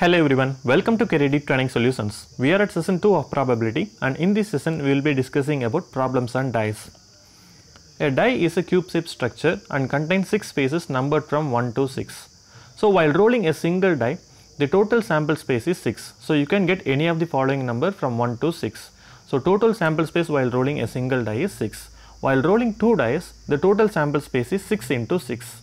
Hello everyone, welcome to Career Training Solutions. We are at session 2 of probability and in this session we will be discussing about problems on dice. A die is a cube shaped structure and contains 6 spaces numbered from 1 to 6. So while rolling a single die, the total sample space is 6. So you can get any of the following number from 1 to 6. So total sample space while rolling a single die is 6. While rolling 2 dice, the total sample space is 6 into 6.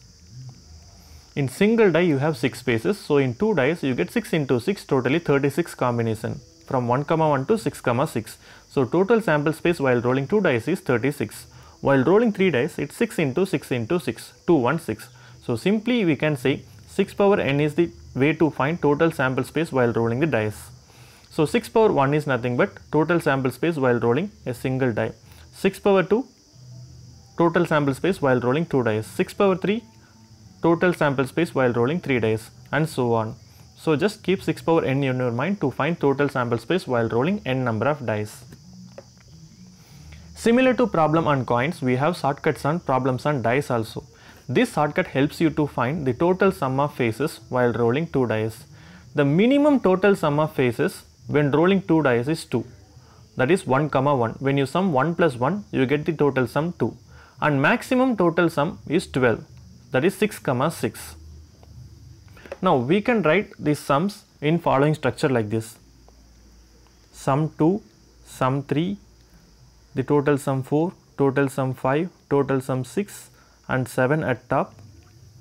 In single die you have 6 spaces, so in 2 dice you get 6 into 6 totally 36 combination from 1 comma 1 to 6 comma 6. So total sample space while rolling 2 dice is 36. While rolling 3 dice it's 6 into 6 into 6 216. So simply we can say 6 power n is the way to find total sample space while rolling the dice. So 6 power 1 is nothing but total sample space while rolling a single die. 6 power 2 total sample space while rolling 2 dice. 6 power 3 total sample space while rolling 3 dice and so on. So just keep 6 power n in your mind to find total sample space while rolling n number of dice. Similar to problem on coins, we have shortcuts on problems on dice also. This shortcut helps you to find the total sum of faces while rolling 2 dice. The minimum total sum of faces when rolling 2 dice is 2 that is 1 comma 1. When you sum 1 plus 1 you get the total sum 2 and maximum total sum is 12 that is 6 comma 6. Now we can write these sums in following structure like this sum 2, sum 3, the total sum 4, total sum 5, total sum 6 and 7 at top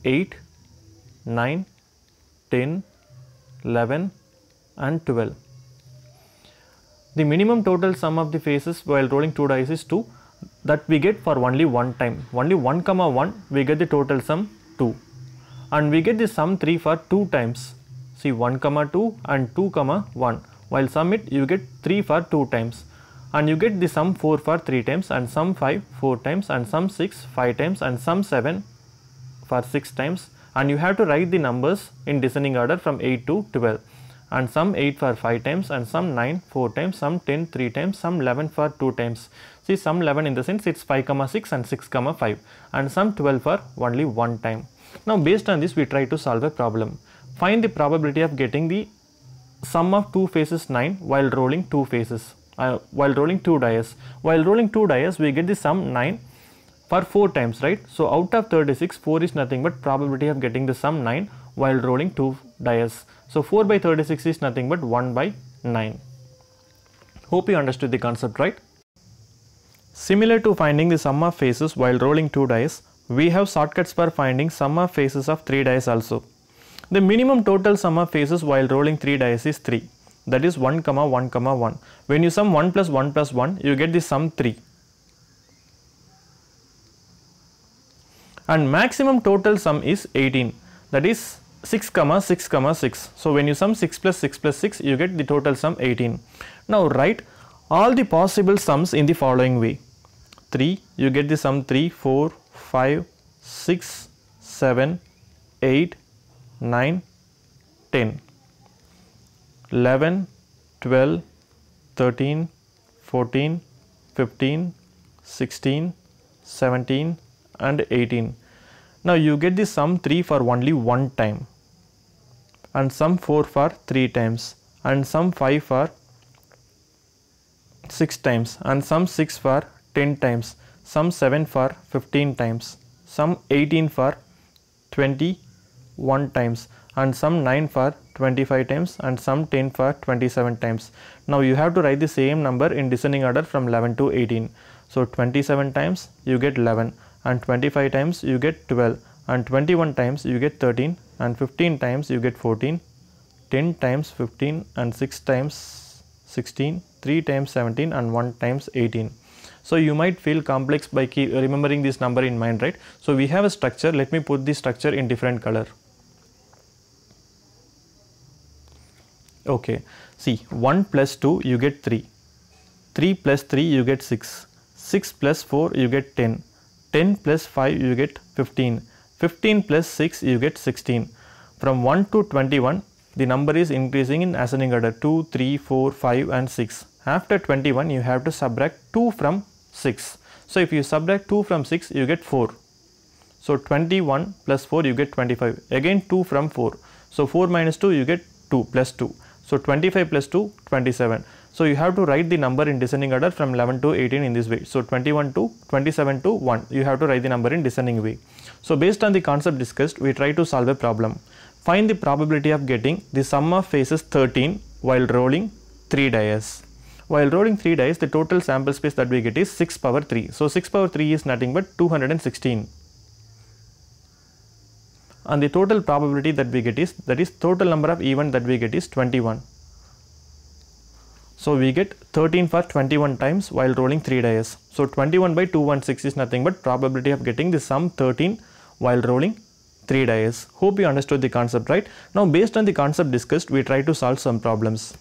8, 9, 10, 11 and 12. The minimum total sum of the faces while rolling 2 dice is 2 that we get for only one time. Only 1 comma 1 we get the total sum 2 and we get the sum 3 for 2 times. See 1 comma 2 and 2 comma 1 while sum it you get 3 for 2 times. And you get the sum 4 for 3 times and sum 5 4 times and sum 6 5 times and sum 7 for 6 times. And you have to write the numbers in descending order from 8 to 12 and sum 8 for 5 times and sum 9 4 times sum 10 3 times sum 11 for 2 times see sum 11 in the sense it's 5 comma 6 and 6 comma 5 and sum 12 for only one time. Now based on this we try to solve a problem. Find the probability of getting the sum of two faces 9 while rolling two faces uh, while rolling two dice while rolling two dice we get the sum 9 for 4 times right? So out of 36 4 is nothing but probability of getting the sum 9 while rolling two dice so 4 by 36 is nothing but 1 by 9 hope you understood the concept right similar to finding the sum of faces while rolling two dice we have shortcuts for finding sum of faces of 3 dice also. The minimum total sum of faces while rolling 3 dice is 3 that is 1 comma 1 comma 1 when you sum 1 plus 1 plus 1 you get the sum 3 and maximum total sum is 18 that is 6 comma 6 comma 6 so when you sum 6 plus 6 plus 6 you get the total sum 18 now write all the possible sums in the following way. 3 you get the sum 3 4 5 6 7 8 9 10 11 12 13 14 15 16 17 and 18 now you get the sum 3 for only one time and sum 4 for 3 times and sum 5 for 6 times and sum 6 for 10 times sum 7 for 15 times sum 18 for 21 times and sum 9 for 25 times and sum 10 for 27 times. Now you have to write the same number in descending order from 11 to 18. So 27 times you get 11 and 25 times you get 12 and 21 times you get 13 and 15 times you get 14 10 times 15 and 6 times 16 3 times 17 and 1 times 18 so you might feel complex by remembering this number in mind right? So we have a structure. Let me put the structure in different color. Okay. See 1 plus 2 you get 3 3 plus 3 you get 6 6 plus 4 you get 10 10 plus 5 you get 15 15 plus 6 you get 16 from 1 to 21 the number is increasing in ascending order 2 3 4 5 and 6 after 21 you have to subtract 2 from 6 so if you subtract 2 from 6 you get 4 so 21 plus 4 you get 25 again 2 from 4 so 4 minus 2 you get 2 plus 2. So 25 plus 2, 27. So you have to write the number in descending order from 11 to 18 in this way. So 21 to 27 to 1. You have to write the number in descending way. So based on the concept discussed, we try to solve a problem. Find the probability of getting the sum of faces 13 while rolling 3 dice. While rolling 3 dice, the total sample space that we get is 6 power 3. So 6 power 3 is nothing but 216 and the total probability that we get is that is total number of event that we get is 21 so we get 13 for 21 times while rolling 3 dice so 21 by 216 is nothing but probability of getting the sum 13 while rolling 3 dice hope you understood the concept right now based on the concept discussed we try to solve some problems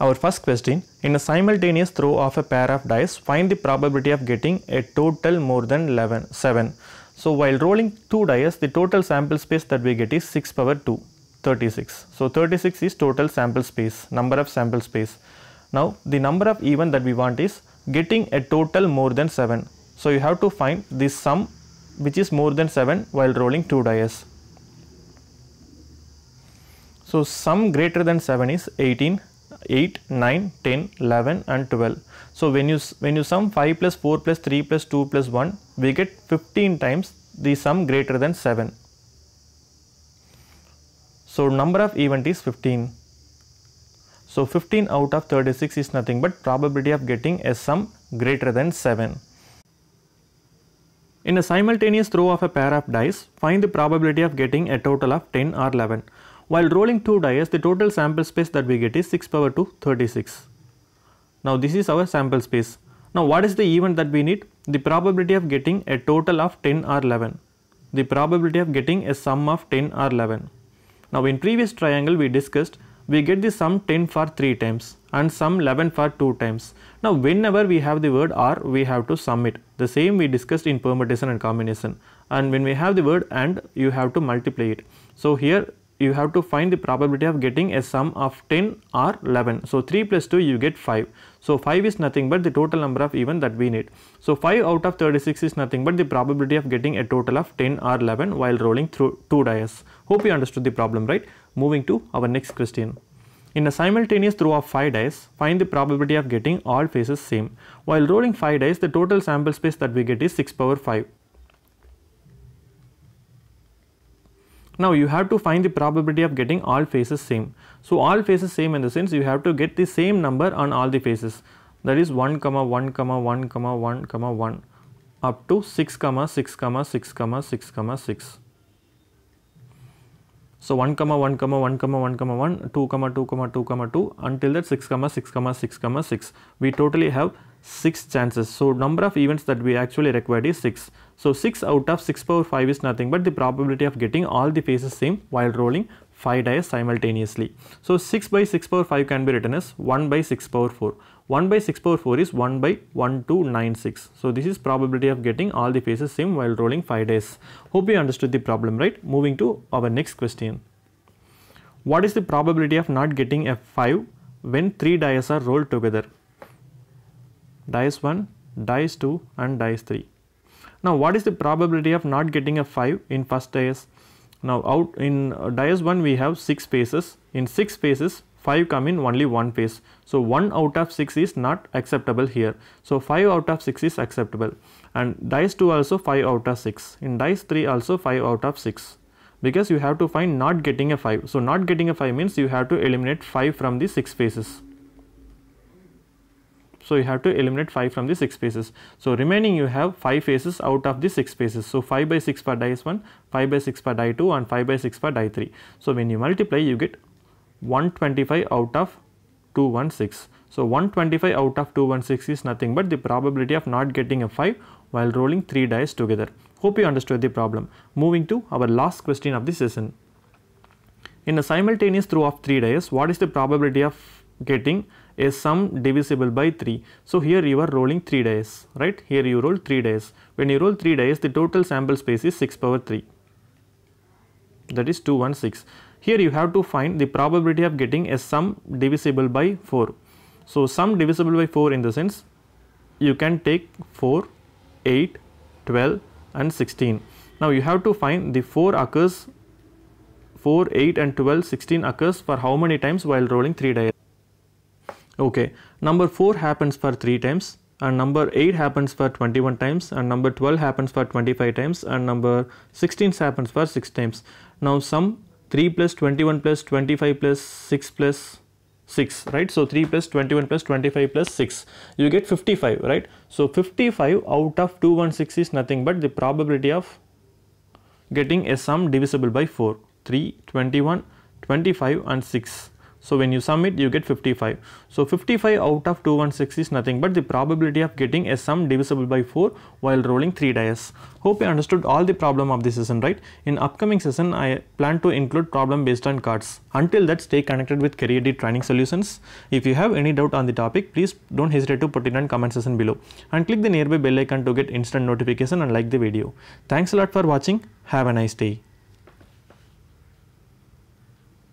our first question in a simultaneous throw of a pair of dice find the probability of getting a total more than 11 7 so while rolling 2 dice, the total sample space that we get is 6 power 2, 36. So 36 is total sample space, number of sample space. Now the number of even that we want is getting a total more than 7. So you have to find the sum which is more than 7 while rolling 2 dice. So sum greater than 7 is 18, 8, 9, 10, 11 and 12. So when you when you sum 5 plus 4 plus 3 plus 2 plus 1 we get 15 times the sum greater than 7. So number of event is 15. So 15 out of 36 is nothing but probability of getting a sum greater than 7. In a simultaneous throw of a pair of dice, find the probability of getting a total of 10 or 11. While rolling 2 dice, the total sample space that we get is 6 power 2 36. Now this is our sample space. Now what is the event that we need? The probability of getting a total of 10 or 11. The probability of getting a sum of 10 or 11. Now in previous triangle we discussed we get the sum 10 for 3 times and sum 11 for 2 times. Now whenever we have the word or we have to sum it. The same we discussed in permutation and combination and when we have the word and you have to multiply it. So here you have to find the probability of getting a sum of 10 or 11. So 3 plus 2 you get 5. So 5 is nothing but the total number of even that we need. So 5 out of 36 is nothing but the probability of getting a total of 10 or 11 while rolling through 2 dice. Hope you understood the problem right. Moving to our next question. In a simultaneous throw of 5 dice, find the probability of getting all faces same. While rolling 5 dice, the total sample space that we get is 6 power 5. Now you have to find the probability of getting all faces same. So all faces same in the sense you have to get the same number on all the faces. That is 1 comma 1 comma 1 comma 1 comma 1 up to 6 comma 6 comma 6 comma 6 comma 6. So 1 comma 1 comma 1 comma 1 comma 1 2 comma 2 comma 2 comma 2 until that 6 comma 6 comma 6 comma 6. We totally have 6 chances. So number of events that we actually required is 6. So 6 out of 6 power 5 is nothing but the probability of getting all the faces same while rolling 5 dice simultaneously. So 6 by 6 power 5 can be written as 1 by 6 power 4. 1 by 6 power 4 is 1 by 1296. So this is probability of getting all the faces same while rolling 5 dice. Hope you understood the problem right. Moving to our next question. What is the probability of not getting a 5 when 3 dice are rolled together? Dice 1, dice 2 and dice 3. Now what is the probability of not getting a 5 in first dice? Now out in uh, dice 1 we have 6 faces. In 6 faces 5 come in only one face. So 1 out of 6 is not acceptable here. So 5 out of 6 is acceptable. And dice 2 also 5 out of 6. In dice 3 also 5 out of 6. Because you have to find not getting a 5. So not getting a 5 means you have to eliminate 5 from the 6 faces. So you have to eliminate 5 from the 6 faces. So remaining you have 5 faces out of the 6 faces. So 5 by 6 for dice 1, 5 by 6 for die 2 and 5 by 6 for die 3. So when you multiply you get 125 out of 216. So 125 out of 216 is nothing but the probability of not getting a 5 while rolling 3 dice together. Hope you understood the problem. Moving to our last question of the session. In a simultaneous throw of 3 dice, what is the probability of getting a sum divisible by 3. So here you are rolling 3 dice, right? Here you roll 3 dice. When you roll 3 dice, the total sample space is 6 power 3. That is 216. Here you have to find the probability of getting a sum divisible by 4. So sum divisible by 4 in the sense you can take 4, 8, 12 and 16. Now you have to find the 4 occurs 4, 8 and 12, 16 occurs for how many times while rolling 3 dice? Okay, number 4 happens for 3 times and number 8 happens for 21 times and number 12 happens for 25 times and number 16 happens for 6 times. Now sum 3 plus 21 plus 25 plus 6 plus 6 right? So 3 plus 21 plus 25 plus 6 you get 55 right? So 55 out of 216 is nothing but the probability of getting a sum divisible by 4 3 21 25 and 6 so when you sum it you get 55. So 55 out of 216 is nothing but the probability of getting a sum divisible by 4 while rolling 3 dice. Hope you understood all the problem of this session right. In upcoming session I plan to include problem based on cards. Until that stay connected with CareerDeed training solutions. If you have any doubt on the topic please don't hesitate to put it in comment section below and click the nearby bell icon to get instant notification and like the video. Thanks a lot for watching. Have a nice day.